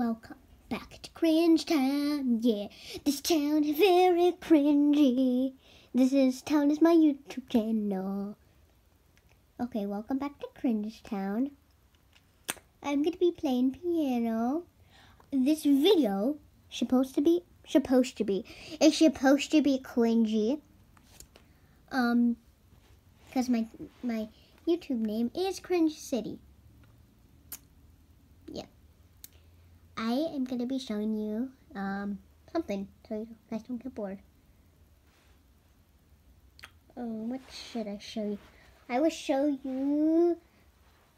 Welcome back to Cringe Town. Yeah, this town is very cringy. This is town is my YouTube channel. Okay, welcome back to Cringe Town. I'm gonna be playing piano. This video supposed to be supposed to be it's supposed to be cringy. Um, because my my YouTube name is Cringe City. Yeah. I am going to be showing you um, something so you guys don't get bored. Oh, what should I show you? I will show you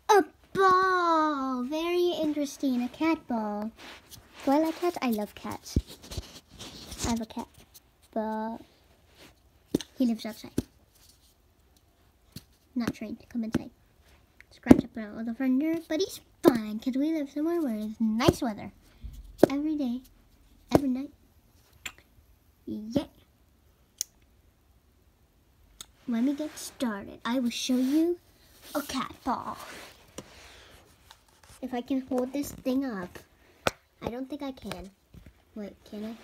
a ball. Very interesting, a cat ball. Do I like cats? I love cats. I have a cat, but he lives outside. Not trained to come inside. Scratch up with a friend, but he's fine because we live somewhere where it's nice weather every day, every night. Yeah. Let me get started. I will show you a cat ball. If I can hold this thing up. I don't think I can. Wait, can I?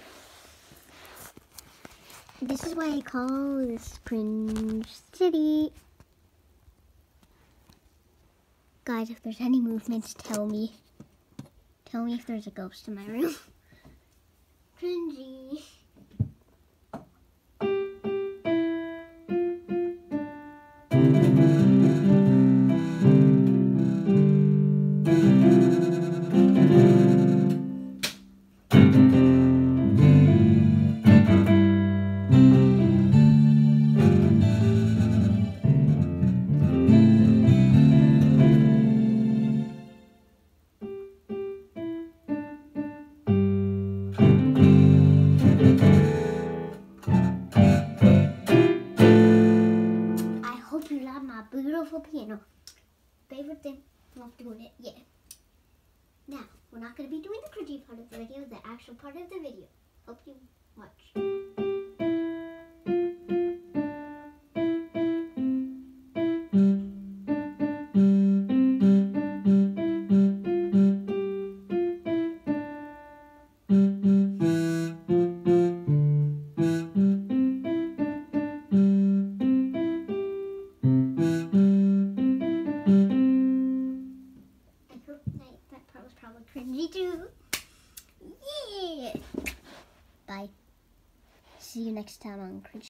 This is why I call this Cringe City. Guys, if there's any movements, tell me. Tell me if there's a ghost in my room. Cringy. I my beautiful piano. Favorite thing, love doing it, yeah. Now, we're not going to be doing the cringy part of the video, the actual part of the video. Hope you watch. Too. Yeah! Bye. See you next time on Cringe